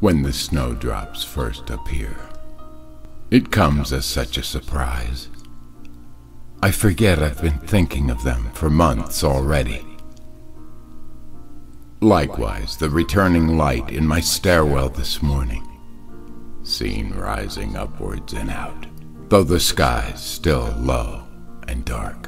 when the snowdrops first appear. It comes as such a surprise. I forget I've been thinking of them for months already. Likewise, the returning light in my stairwell this morning, seen rising upwards and out, though the sky's still low and dark.